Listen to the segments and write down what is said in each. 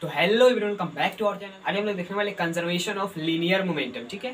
तो hello everyone come back to our channel आज हम लोग देखने वाले कंजर्वेशन ऑफ़ लीनियर मोमेंटम ठीक है?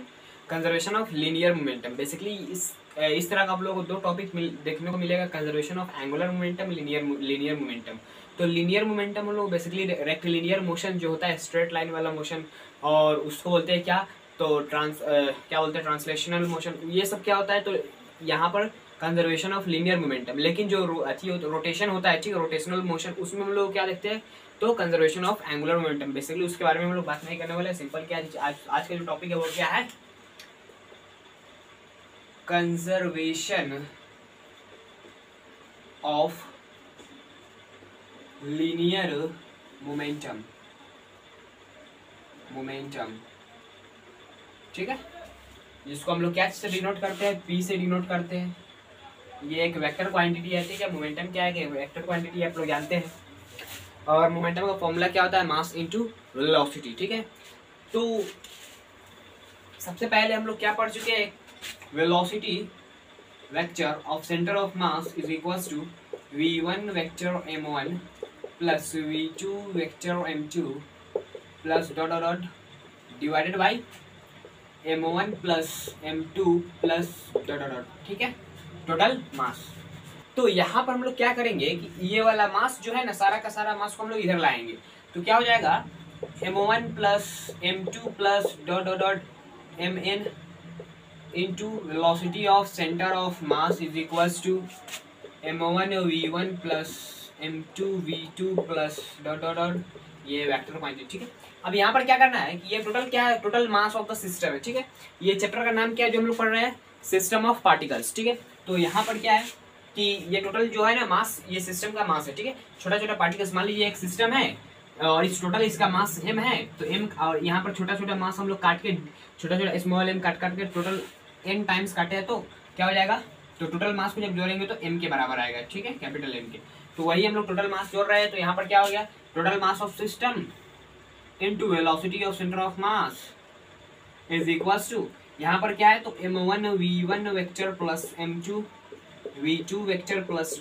Conservation of linear momentum basically इस इस तरह का आप लोगों को दो टॉपिक मिल, देखने को मिलेगा conservation of angular momentum linear linear momentum तो लीनियर मोमेंटम हम लोग बेसिकली रेक्ट लीनियर मोशन जो होता है स्ट्रेट लाइन वाला मोशन और उसको बोलते हैं क्या? तो ट्रांस क्या बोलते हैं? ट्रांसलेशनल मोशन ये सब क्या होता है? तो यहाँ पर कंजर्वेशन ऑफ़ लीनियर मोमेंटम लेकिन जो अथी रोटेशन होता है ठीक रोटेशनल मोशन उसमें हम लोग क्या देखते हैं? तो conservation of angular momentum basically उसके बारे में हम लोग बात नहीं करने वाले सिंपल क्या आज आज का जो टॉपिक है वो क्या है? Conservation of linear momentum momentum ठीक है? जिसको हम लोग क्या से डिनोट करते हैं? पी से डिनोट करते हैं। ये एक वेक्टर क्वांटिटी है, ठीक है? मोमेंटम क्या है कि वेक्टर क्वांटिटी आप लोग जानते हैं। और मोमेंटम का फॉर्मूला क्या होता है? मास इनटू वेलोसिटी ठीक है? तो सबसे पहले हम लोग क्या पढ़ चुके हैं? Velocity vector of centre of mass is equals to V one vector M one plus V two vector M two plus dot dot divided by M one plus M two plus dot dot ठीक है? Total मास तो यहाँ पर हम लोग क्या करेंगे कि ये वाला मास जो है ना, सारा का सारा मास को हम लोग इधर लाएँगे। तो क्या हो जाएगा? M one plus M two plus dot dot dot M N into velocity of centre of mass is equals to M one V one plus M two V two plus dot dot dot ये vector quantity ठीक है? अब यहाँ पर क्या करना है कि ये टोटल क्या है? Total mass of the system है, ठीक है? ये चैप्टर का नाम क्या है जो हम लोग पढ़ रहे हैं? सिस्टम ऑफ़ पार्टिकल्स ठीक है? तो यहाँ पर क्या है कि ये टोटल जो है ना मास ये सिस्टम का मास है, ठीक है? छोटा छोटा पार्टिकल्स मान लीजिए एक सिस्टम है, और इस टोटल इसका मास एम है तो एम और यहाँ पर छोटा छोटा मास हम लोग काट के छोटा छोटा स्मॉल एम काट काट के टोटल एन टाइम्स काटे हैं तो क्या हो जाएगा? तो टोटल मास को जब जोड़ेंगे तो एम के बराबर आएगा, ठीक है? कैपिटल एम के। तो वही हम लोग टोटल मास जोड़ रहे हैं तो यहाँ पर क्या हो गया? Total mass of system into velocity of centre of mass is equals to यहाँ पर क्या है? तो M one V one vector plus M two V two vector plus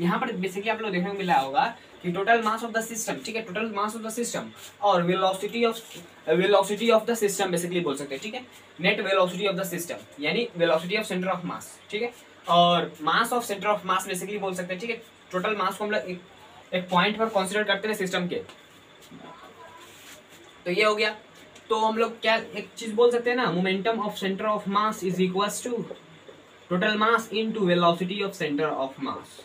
यहाँ पर बेसिकली आप लोग देखने को मिला होगा कि total mass of the system ठीक है? Total mass of the system और velocity of velocity of the system basically बोल सकते हैं, ठीक है? Net velocity of the system यानी velocity of centre of mass ठीक है? और mass of centre of mass basically बोल सकते हैं, ठीक है? टोटल मास को हम लोग एक पॉइंट पर कंसिडर करते हैं सिस्टम के। तो ये हो गया। तो हम लोग क्या एक चीज़ बोल सकते हैं ना momentum of centre of mass is equal to total mass into velocity of centre of mass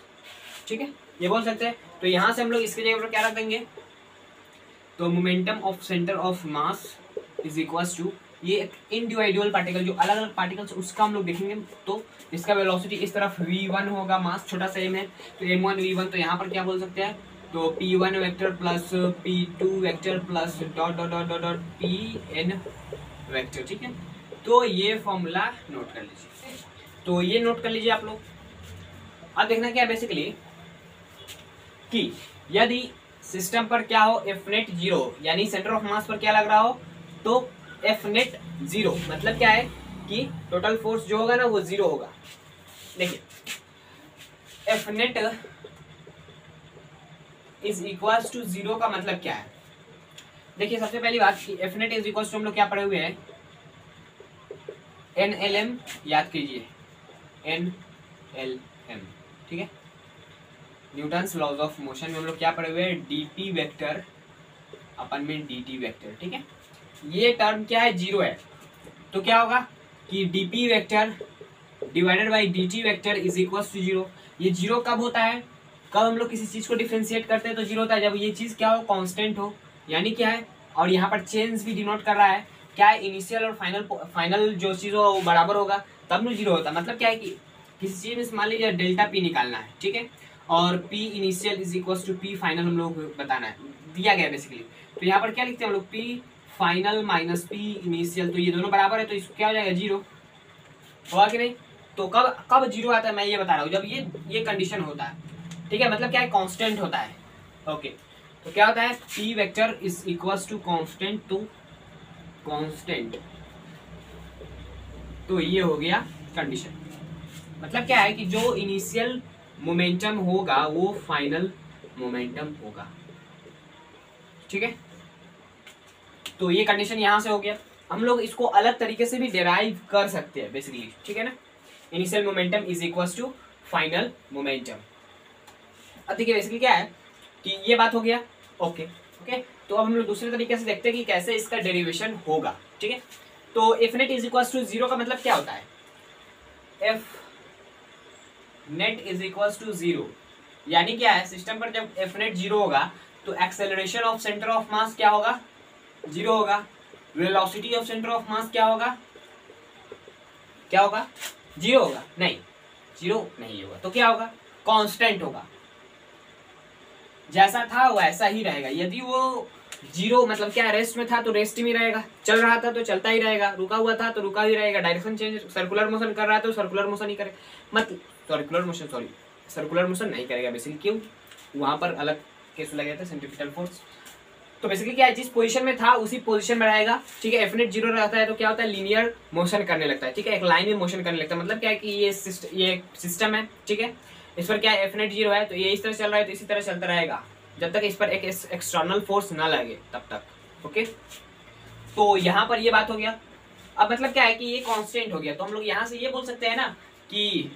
ठीक है? ये बोल सकते हैं। तो यहाँ से हम लोग इसके जगह पर क्या रख देंगे तो momentum of centre of mass is equal to ये एक इंडिविजुअल पार्टिकल जो अलग अलग पार्टिकल्स उसका हम लोग देखेंगे। तो इसका वेलोसिटी इस तरफ़ v1 होगा मास छोटा सा एम है। तो m1 v1 तो यहाँ पर क्या बोल सकते हैं? तो P one vector plus P two vector plus dot dot dot dot P N vector ठीक है? तो ये फॉर्मूला नोट कर लीजिए। तो ये नोट कर लीजिए आप लोग। अब देखना क्या बेसिकली कि यदि सिस्टम पर क्या हो एफ़ नेट ज़ीरो यानी सेंटर ऑफ़ मास पर क्या लग रहा हो तो एफ़ नेट ज़ीरो मतलब क्या है कि टोटल फोर्स जो होगा ना, वो ज़ीरो होगा। देखिए F net is equals to zero का मतलब क्या है? देखिए, सबसे पहली बात कि एफ़ इज़ इक्वल्स टू हम लोग क्या पढ़े हुए हैं? एन एल एम याद कीजिए। एन एल एम ठीक है? न्यूटन्स लॉज ऑफ़ मोशन में हम लोग क्या पढ़े हुए हैं? डी पी वैक्टर अपन में डी टी वैक्टर ठीक है? ये टर्म क्या है? ज़ीरो है। तो क्या होगा कि D P vector divided by D T vector is equal to zero ये ज़ीरो कब होता है? कब हम लोग किसी चीज़ को डिफ्रेंशिएट करते हैं तो ज़ीरो होता है। जब ये चीज़ क्या हो? कांस्टेंट हो। यानी क्या है? और यहाँ पर चेंज भी डिनोट कर रहा है। क्या है? इनिशियल और फाइनल फाइनल जो चीज़ हो, वो बराबर होगा। तब ना ज़ीरो होता है। मतलब क्या है कि किसी चीज़ में मान लीजिए डेल्टा पी निकालना है, ठीक है? और P initial is equal to P final हम लोग बताना है। दिया गया बेसिकली तो यहाँ पर क्या लिखते हैं हम लोग? P final minus P initial तो ये दोनों बराबर है तो इसको क्या हो जाएगा? ज़ीरो होगा कि नहीं? तो कब कब ज़ीरो आता है? मैं ये बता रहा हूँ। जब ये ये कंडीशन होता है। ठीक है मतलब क्या है कॉन्स्टेंट होता है। ओके तो क्या होता है P vector is equals to constant to constant तो ये हो गया कंडीशन मतलब क्या है कि जो इनिशियल मोमेंटम होगा, वो फाइनल मोमेंटम होगा। ठीक है? तो ये कंडीशन यहाँ से हो गया। हम लोग इसको अलग तरीके से भी डिराइव कर सकते हैं बेसिकली ठीक है ना? Initial momentum is equal to final momentum अब देखिए बेसिकली क्या है कि ये बात हो गया। ओके ओके तो अब हम लोग दूसरे तरीके से देखते हैं कि कैसे इसका डेरिवेशन होगा, ठीक है? तो F net is equal to zero का मतलब क्या होता है? F net is equal to zero यानी क्या है? सिस्टम पर जब एफ़ नेट ज़ीरो होगा तो acceleration of centre of mass क्या होगा? ज़ीरो होगा। Velocity of centre of mass क्या होगा? क्या होगा? ज़ीरो होगा। नहीं ज़ीरो नहीं होगा। तो क्या होगा? कांस्टेंट होगा। जैसा था वैसा ही रहेगा। यदि वो ज़ीरो मतलब क्या रेस्ट में था तो रेस्ट में रहेगा। चल रहा था तो चलता ही रहेगा। रुका हुआ था तो रुका ही रहेगा। डायरेक्शन चेंज सर्कुलर मोशन कर रहा था तो सर्कुलर मोशन ही करेगा मतलब circular motion sorry circular motion नहीं करेगा बेसिकली क्यों? वहाँ पर अलग केस लगे थे सेंट्रिपिटल फोर्स तो बेसिकली क्या है जिस पोजीशन में था उसी पोजीशन में रहेगा। ठीक है एफिनेट ज़ीरो रहता है तो क्या होता है लीनियर मोशन करने लगता है। ठीक है एक लाइन में मोशन करने लगता है। मतलब क्या है कि ये सिस्ट, ये सिस्टम है। ठीक है इस पर क्या है एफिनेट ज़ीरो है तो ये इस तरह चल रहा है तो इसी तरह चलता रहेगा। जब तक इस पर एक एक्सटर्नल फोर्स ना लगे, तब तक ओके तो यहाँ पर ये बात हो गया। अब मतलब क्या है कि ये कांस्टेंट हो गया। तो हम लोग यहाँ से ये बोल सकते हैं ना कि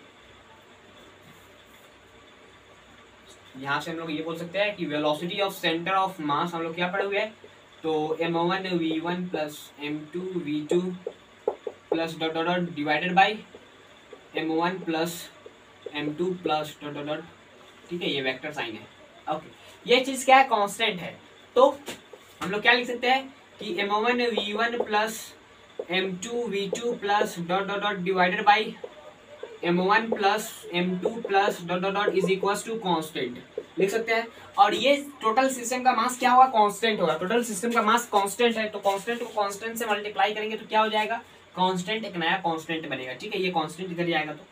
यहाँ से हम लोग ये बोल सकते हैं कि velocity of centre of mass हम लोग क्या पढ़े हुए हैं? तो M one V one plus M two V two plus dot dot dot divided by M one plus M two plus dot dot dot ठीक है, ये वेक्टर साइन है। ओके ये चीज़ क्या है? कांस्टेंट है। तो हम लोग क्या लिख सकते हैं? कि M one V one plus M two V two plus dot dot dot divided by M one plus M two plus dot dot dot is equal to constant लिख सकते हैं। और ये टोटल सिस्टम का मास क्या होगा कांस्टेंट होगा total system का मास कांस्टेंट है। तो कांस्टेंट को कांस्टेंट से मल्टीप्लाई करेंगे तो क्या हो जाएगा? कांस्टेंट एक नया कांस्टेंट बनेगा। ठीक है, ये कांस्टेंट इधर जाएगा तो।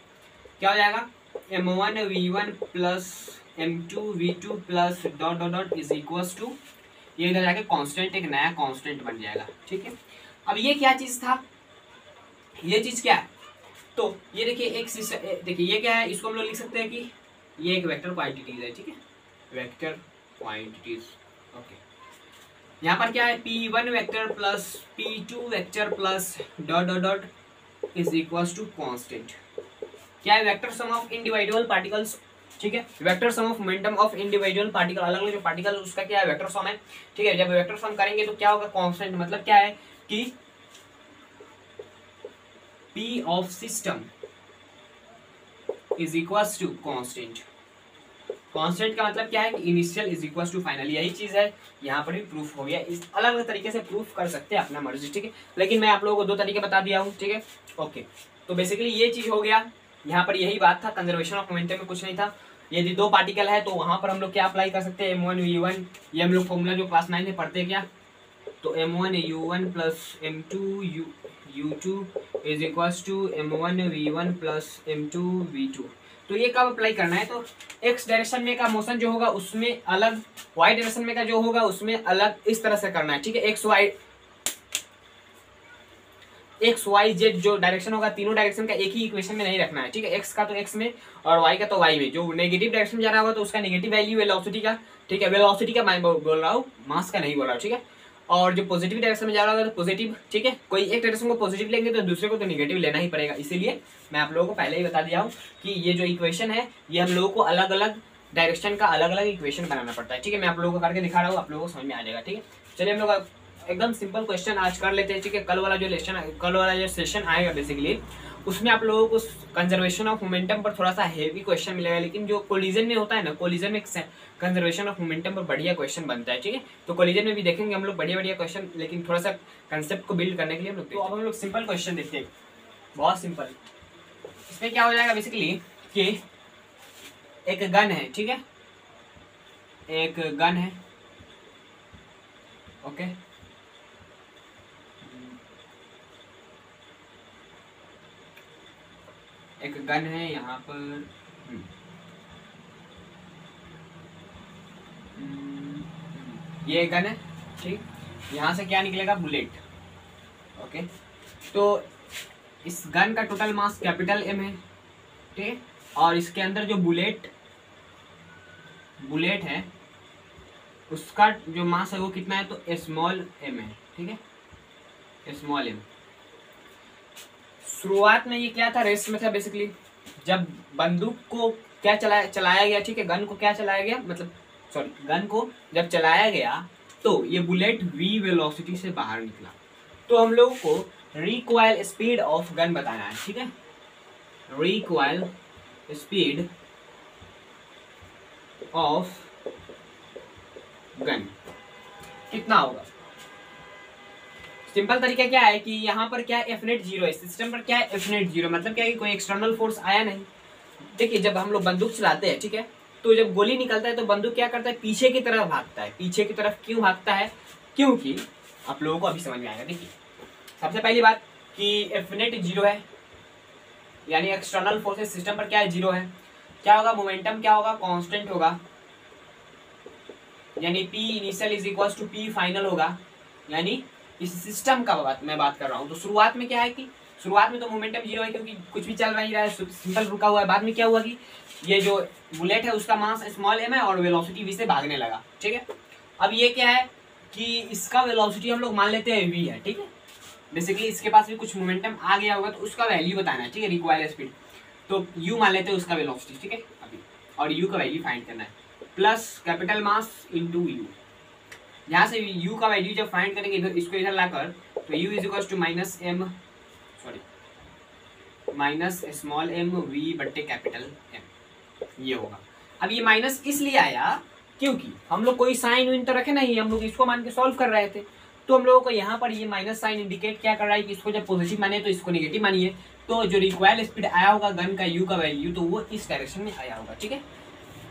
क्या हो जाएगा? M one V one plus M two V two plus dot dot dot is equal to ये इधर जाके कांस्टेंट एक नया कांस्टेंट बन जाएगा, ठीक है? अब ये क्या चीज़ था? ये चीज़ क्या? है तो ये देखिए, एक देखिए, ये क्या है? इसको हम लोग लिख सकते हैं कि ये एक वेक्टर क्वांटिटीज है, ठीक है? वेक्टर क्वांटिटीज ओके यहाँ पर क्या है? P one vector plus P two vector plus dot dot dot is equal to constant क्या है? Vector sum of individual particles ठीक है? Vector sum of momentum of individual particle अलग अलग जो पार्टिकल उसका क्या है? वेक्टर सम है, ठीक है? जब वेक्टर सम करेंगे तो क्या होगा? कांस्टेंट मतलब क्या है? कि P of system is equals to constant. Constant का मतलब क्या है? कि initial is equal to final यही चीज़ है। यहाँ पर भी प्रूफ हो गया। इस अलग अलग तरीके से प्रूफ कर सकते हैं अपना मर्ज़ी, ठीक है? लेकिन मैं आप लोगों को दो तरीके बता दिया हूँ, ठीक है? ओके तो बेसिकली ये चीज़ हो गया। यहाँ पर यही बात था कंजर्वेशन ऑफ़ मोमेंटम में कुछ नहीं था। यदि दो पार्टिकल है तो वहाँ पर हम लोग क्या अप्लाई कर सकते हैं? एम वन वी वन ये हम लोग फॉर्मूला जो क्लास नाइन में पढ़ते क्या? तो M one U one plus M two U U two is equals to M one V one plus M two V two तो ये कब अप्लाई करना है? तो एक्स डायरेक्शन में का मोशन जो होगा, उसमें अलग वाई डायरेक्शन में का जो होगा, उसमें अलग इस तरह से करना है, ठीक है? X Y X, Y, Z जो डायरेक्शन होगा, तीनों डायरेक्शन का एक ही इक्वेशन में नहीं रखना है, ठीक है? एक्स का तो एक्स में और वाई का तो वाई में। जो नेगेटिव डायरेक्शन जा रहा होगा तो उसका नेगेटिव वैल्यू वेलोसिटी का, ठीक है? वेलोसिटी का मैं बोल रहा हूँ मास का नहीं बोल रहा हूँ, ठीक है? और जो पॉजिटिव डायरेक्शन में जा रहा होगा तो पॉजिटिव ठीक है? कोई एक डायरेक्शन को पॉजिटिव लेंगे तो दूसरे को तो निगेटिव लेना ही पड़ेगा। इसीलिए मैं आप लोगों को पहले ही बता दिया हूँ कि ये जो इक्वेशन है, ये हम लोगों को अलग अलग डायरेक्शन का अलग अलग इक्वेशन बनाना पड़ता है, ठीक है? मैं आप लोगों को करके दिखा रहा हूँ, आप लोगों को समझ में आ जाएगा, ठीक है? चलिए हम लोग एकदम सिंपल क्वेश्चन आज कर लेते हैं ठीक है? कल वाला जो लेशन कल वाला जो सेशन आएगा बेसिकली उसमें आप लोगों को कंजर्वेशन ऑफ़ मोमेंटम पर थोड़ा सा हेवी क्वेश्चन मिलेगा लेकिन जो कोलिजन में होता है ना कोलिजन में कंजर्वेशन ऑफ़ मोमेंटम पर बढ़िया क्वेश्चन बनता है ठीक है? तो कोलिजन में भी देखेंगे हम लोग बढ़िया बढ़िया क्वेश्चन लेकिन थोड़ा सा कंसेप्ट को बिल्ड करने के लिए हम लोग तो अब हम लोग सिंपल क्वेश्चन देखते हैं। बहुत सिंपल इसमें क्या हो जाएगा बेसिकली कि एक गन है ठीक है? एक गन है ओके okay? एक गन है यहाँ पर। हम्म। हम्म, ये गन है ठीक? यहाँ से क्या निकलेगा? बुलेट। ओके? तो इस गन का टोटल मास कैपिटल एम है ठीक? और इसके अंदर जो बुलेट बुलेट है उसका जो मास है वो कितना है? तो स्मॉल एम है ठीक है? स्मॉल एम शुरुआत में ये क्या था? रेस्ट में था बेसिकली जब बंदूक को क्या चलाया चलाया गया, ठीक है? गन को क्या चलाया गया? मतलब सॉरी गन को जब चलाया गया तो ये बुलेट वी वेलोसिटी से बाहर निकला। तो हम लोगों को रिक्वाइल स्पीड ऑफ़ गन बताना है, ठीक है? रिक्वाइल स्पीड ऑफ़ गन कितना होगा? सिंपल तरीका क्या है कि यहाँ पर क्या एफ़ नेट ज़ीरो है। सिस्टम पर क्या है एफ़ नेट ज़ीरो मतलब क्या है कि कोई एक्सटर्नल फोर्स आया नहीं। देखिए, जब हम लोग बंदूक चलाते हैं, ठीक है तो जब गोली निकलता है तो बंदूक क्या करता है, पीछे की तरफ़ भागता है। पीछे की तरफ़ क्यों भागता है? क्योंकि आप लोगों को अभी समझ में आएगा। देखिए, सबसे पहली बात कि एफ़ नेट ज़ीरो है, यानी एक्सटर्नल फोर्सेस सिस्टम पर क्या है ज़ीरो है। क्या होगा मोमेंटम क्या होगा कांस्टेंट होगा। यानी P initial is equal to P final होगा। यानी इस सिस्टम का बात मैं बात कर रहा हूँ। तो शुरुआत में क्या है कि शुरुआत में तो मोमेंटम ज़ीरो है क्योंकि कुछ भी चल नहीं रहा है सिंपल रुका हुआ है। बाद में क्या हुआ कि ये जो बुलेट है, उसका मास स्मॉल एम है और वेलोसिटी वी से भागने लगा। ठीक है? अब ये क्या है कि इसका वेलोसिटी हम लोग मान लेते हैं वी है। ठीक है? बेसिकली इसके पास भी कुछ मोमेंटम आ गया होगा तो उसका वैल्यू बताना है। ठीक है? रिक्वायर स्पीड तो यू मान लेते हैं उसका वेलोसिटी ठीक है? अभी। और यू का वैल्यू फाइंड करना है। Plus capital mass into U यहाँ से यू का वैल्यू जब फाइंड करेंगे इधर इसको इधर लाकर तो U is equal to minus M sorry minus small M V बट्टे कैपिटल एम ये होगा। अब ये माइनस इसलिए आया क्योंकि हम लोग कोई साइन विन तो रखे नहीं, हम लोग इसको मान के सॉल्व कर रहे थे। तो हम लोगों को यहाँ पर ये माइनस साइन इंडिकेट क्या कर रहा है कि इसको जब पॉजिटिव माने तो इसको नेगेटिव मानिए। तो जो रिक्वायर्ड स्पीड आया होगा गन का यू का वैल्यू तो वो इस डायरेक्शन में आया होगा, ठीक है?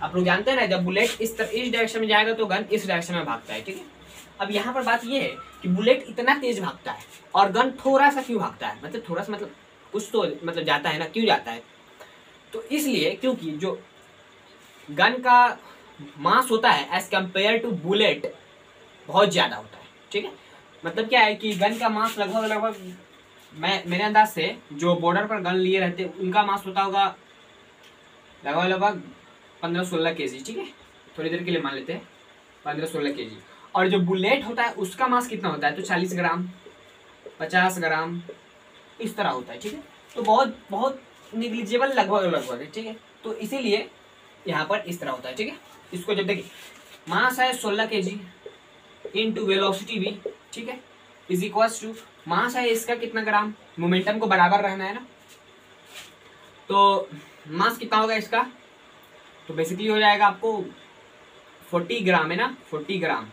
आप लोग जानते हैं ना, जब बुलेट इस तरह इस डायरेक्शन में जाएगा तो गन इस डायरेक्शन में भागता है, ठीक है? अब यहाँ पर बात ये है कि बुलेट इतना तेज भागता है और गन थोड़ा सा क्यों भागता है? मतलब थोड़ा सा मतलब कुछ तो मतलब जाता है ना, क्यों जाता है? तो इसलिए क्योंकि जो गन का मास होता है एज कंपेयर टू बुलेट बहुत ज़्यादा होता है, ठीक है? मतलब क्या है कि गन का मास लगभग लगभग मैं, मेरे अंदाज से जो बॉर्डर पर गन लिए रहते उनका मास होता होगा लगभग लगभग पंद्रह सोलह के ठीक है? थोड़ी देर के लिए मान लेते हैं, पंद्रह सोलह के और जो बुलेट होता है, उसका मास कितना होता है? तो चालीस ग्राम, पचास ग्राम, इस तरह होता है, ठीक है? तो बहुत बहुत निग्लिजेबल लगभग लगभग है, ठीक है? तो इसीलिए यहाँ पर इस तरह होता है, ठीक है? इसको जब देखिए, मास है सोलह के जी इन टू वेलोसिटी भी, ठीक है? इज़ इक्वल टू मास है इसका कितना ग्राम? मोमेंटम को बराबर रहना है ना? तो मास कितना होगा इसका? तो बेसिकली हो जाएगा आपको फोर्टी ग्राम है ना? Forty gram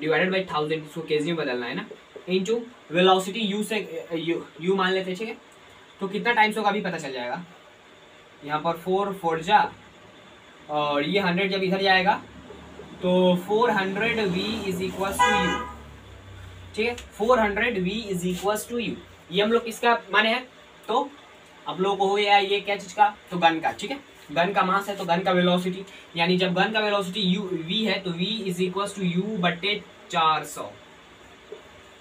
divided by thousand इसको के में बदलना है ना? इंटू वेलोसिटी यू से यू यू मान लेते ठीक है? तो कितना टाइम्स होगा अभी पता चल जाएगा। यहाँ पर फोर फोर जा, और ये हंड्रेड जब इधर जाएगा तो four hundred V is equal to U ठीक है? Four hundred V is equal to U ये हम लोग किसका माने हैं? तो अब लोग को हो गया ये क्या चीज़ का? तो गन का, ठीक है? गन का मास है तो गन का वेलोसिटी यानी जब गन का वेलोसिटी यू वी है तो V is equal to U बटे चार सौ।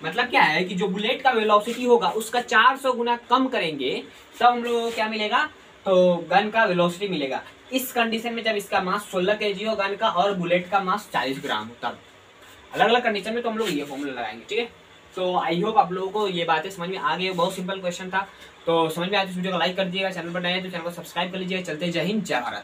मतलब क्या है कि जो बुलेट का वेलोसिटी होगा, उसका 400 गुना कम करेंगे, तब हम लोगों को क्या मिलेगा? तो गन का वेलोसिटी मिलेगा। इस कंडीशन में जब इसका मास 16 के जी हो गन का और बुलेट का मास 40 ग्राम हो तब अलग अलग कंडीशन में तो हम लोग ये फॉर्मूला लगाएँगे, ठीक है? तो आई होप आप लोगों को ये बातें समझ में आ गई बहुत सिंपल क्वेश्चन था। तो समझ में आया तो वीडियो को लाइक कर दिएगा चैनल पर नए तो चैनल को सब्सक्राइब कर लीजिएगा। चलते जय हिंद, जय भारत।